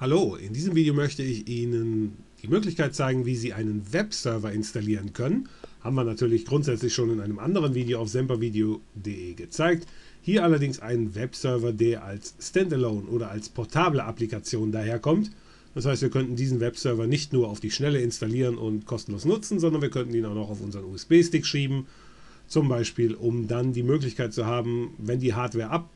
Hallo, in diesem Video möchte ich Ihnen die Möglichkeit zeigen, wie Sie einen Webserver installieren können. Haben wir natürlich grundsätzlich schon in einem anderen Video auf sempervideo.de gezeigt. Hier allerdings einen Webserver, der als Standalone oder als portable Applikation daherkommt. Das heißt, wir könnten diesen Webserver nicht nur auf die Schnelle installieren und kostenlos nutzen, sondern wir könnten ihn auch noch auf unseren USB-Stick schieben. Zum Beispiel, um dann die Möglichkeit zu haben, wenn die Hardware ab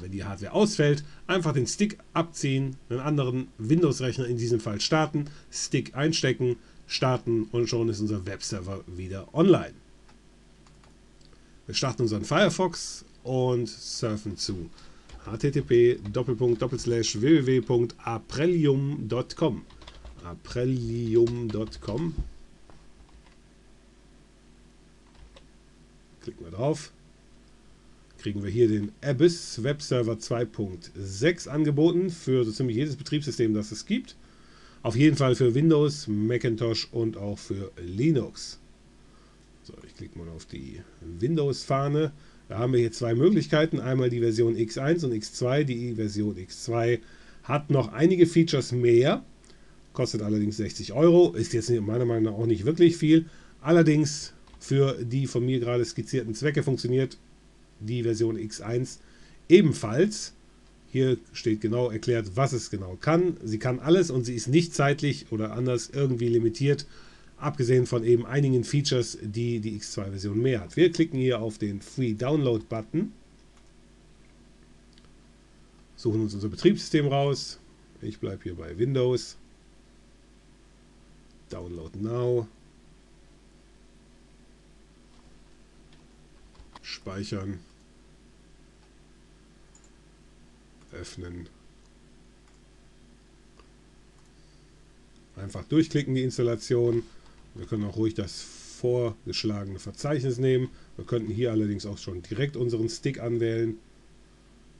wenn die Hardware ausfällt, einfach den Stick abziehen, einen anderen Windows-Rechner in diesem Fall starten, Stick einstecken, starten und schon ist unser Webserver wieder online. Wir starten unseren Firefox und surfen zu http www.aprelium.com aprelium.com Klicken wir drauf kriegen wir hier den Abyss Web Server 2.6 angeboten für so ziemlich jedes Betriebssystem, das es gibt. Auf jeden Fall für Windows, Macintosh und auch für Linux. So, ich klicke mal auf die Windows-Fahne. Da haben wir hier zwei Möglichkeiten. Einmal die Version X1 und X2. Die Version X2 hat noch einige Features mehr, kostet allerdings 60 Euro. Ist jetzt meiner Meinung nach auch nicht wirklich viel. Allerdings für die von mir gerade skizzierten Zwecke funktioniert die Version X1 ebenfalls. Hier steht genau erklärt, was es genau kann. Sie kann alles und sie ist nicht zeitlich oder anders irgendwie limitiert, abgesehen von eben einigen Features, die die X2-Version mehr hat. Wir klicken hier auf den Free Download-Button, suchen uns unser Betriebssystem raus. Ich bleibe hier bei Windows. Download Now. Speichern. Öffnen. Einfach durchklicken die Installation. Wir können auch ruhig das vorgeschlagene Verzeichnis nehmen. Wir könnten hier allerdings auch schon direkt unseren Stick anwählen.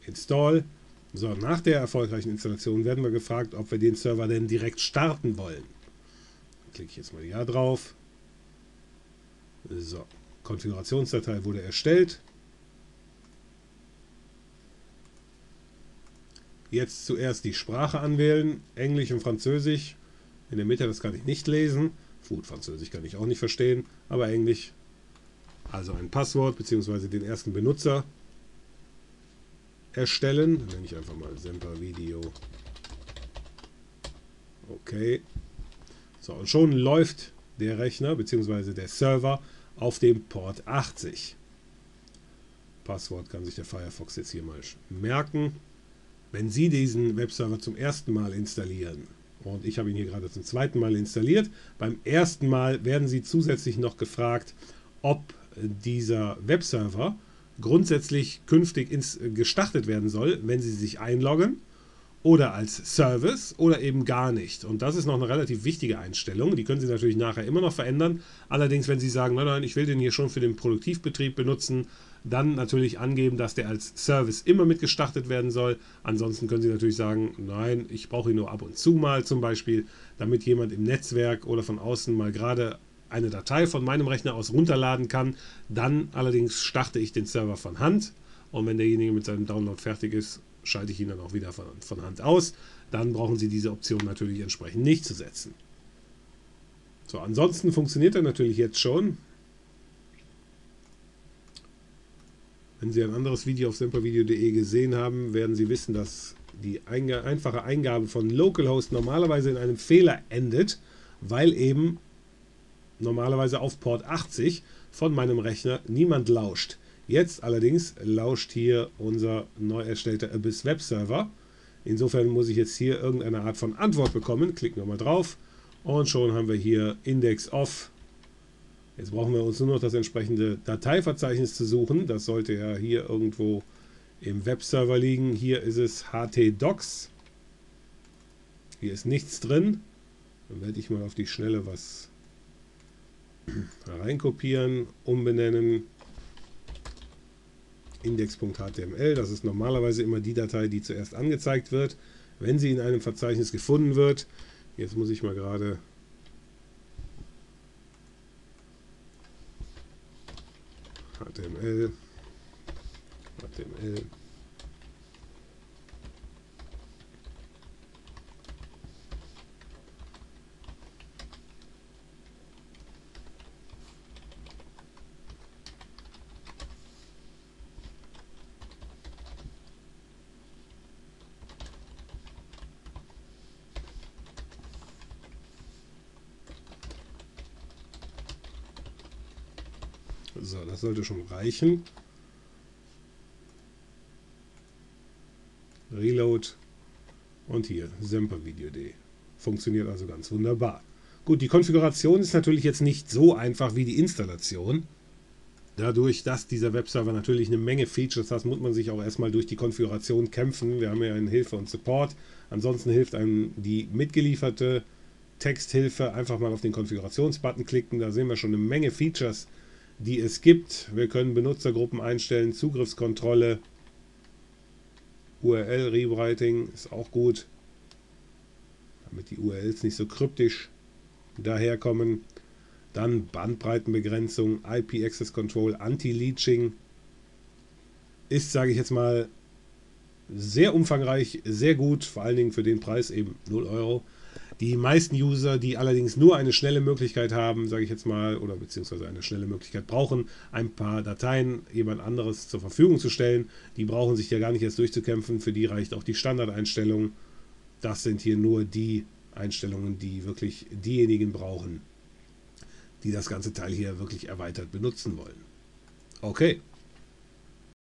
Install. So, nach der erfolgreichen Installation werden wir gefragt, ob wir den Server denn direkt starten wollen. Klicke ich jetzt mal Ja drauf. So, Konfigurationsdatei wurde erstellt. Jetzt zuerst die Sprache anwählen, Englisch und Französisch. In der Mitte, das kann ich nicht lesen. Gut, Französisch kann ich auch nicht verstehen, aber Englisch. Also ein Passwort bzw. den ersten Benutzer erstellen. Dann nenne ich einfach mal Semper Video. Okay. So, und schon läuft der Rechner bzw. der Server auf dem Port 80. Passwort kann sich der Firefox jetzt hier mal merken. Wenn Sie diesen Webserver zum ersten Mal installieren, und ich habe ihn hier gerade zum zweiten Mal installiert, beim ersten Mal werden Sie zusätzlich noch gefragt, ob dieser Webserver grundsätzlich künftig ins, gestartet werden soll, wenn Sie sich einloggen oder als Service oder eben gar nicht. Und das ist noch eine relativ wichtige Einstellung. Die können Sie natürlich nachher immer noch verändern. Allerdings, wenn Sie sagen, nein, nein, ich will den hier schon für den Produktivbetrieb benutzen, dann natürlich angeben, dass der als Service immer mit gestartet werden soll. Ansonsten können Sie natürlich sagen, nein, ich brauche ihn nur ab und zu mal zum Beispiel, damit jemand im Netzwerk oder von außen mal gerade eine Datei von meinem Rechner aus runterladen kann. Dann allerdings starte ich den Server von Hand und wenn derjenige mit seinem Download fertig ist, schalte ich ihn dann auch wieder von, von Hand aus. Dann brauchen Sie diese Option natürlich entsprechend nicht zu setzen. So, ansonsten funktioniert er natürlich jetzt schon. Wenn Sie ein anderes Video auf sempervideo.de gesehen haben, werden Sie wissen, dass die Einga einfache Eingabe von Localhost normalerweise in einem Fehler endet, weil eben normalerweise auf Port 80 von meinem Rechner niemand lauscht. Jetzt allerdings lauscht hier unser neu erstellter Abyss Web Server. Insofern muss ich jetzt hier irgendeine Art von Antwort bekommen. Klicken wir mal drauf und schon haben wir hier Index Off Jetzt brauchen wir uns nur noch das entsprechende Dateiverzeichnis zu suchen. Das sollte ja hier irgendwo im Webserver liegen. Hier ist es htdocs. Hier ist nichts drin. Dann werde ich mal auf die Schnelle was reinkopieren, umbenennen. Index.html, das ist normalerweise immer die Datei, die zuerst angezeigt wird, wenn sie in einem Verzeichnis gefunden wird. Jetzt muss ich mal gerade Potem, potem eh, eh, So, das sollte schon reichen. Reload und hier sempervideo.de. Funktioniert also ganz wunderbar. Gut, die Konfiguration ist natürlich jetzt nicht so einfach wie die Installation. Dadurch, dass dieser Webserver natürlich eine Menge Features hat, muss man sich auch erstmal durch die Konfiguration kämpfen. Wir haben ja einen Hilfe und Support. Ansonsten hilft einem die mitgelieferte Texthilfe. Einfach mal auf den Konfigurationsbutton klicken. Da sehen wir schon eine Menge Features, die es gibt. Wir können Benutzergruppen einstellen, Zugriffskontrolle, URL-Rewriting ist auch gut, damit die URLs nicht so kryptisch daherkommen. Dann Bandbreitenbegrenzung, IP Access Control, Anti-Leaching. Ist, sage ich jetzt mal, sehr umfangreich, sehr gut, vor allen Dingen für den Preis eben 0 Euro. Die meisten User, die allerdings nur eine schnelle Möglichkeit haben, sage ich jetzt mal, oder beziehungsweise eine schnelle Möglichkeit brauchen, ein paar Dateien jemand anderes zur Verfügung zu stellen, die brauchen sich ja gar nicht erst durchzukämpfen. Für die reicht auch die Standardeinstellung. Das sind hier nur die Einstellungen, die wirklich diejenigen brauchen, die das ganze Teil hier wirklich erweitert benutzen wollen. Okay.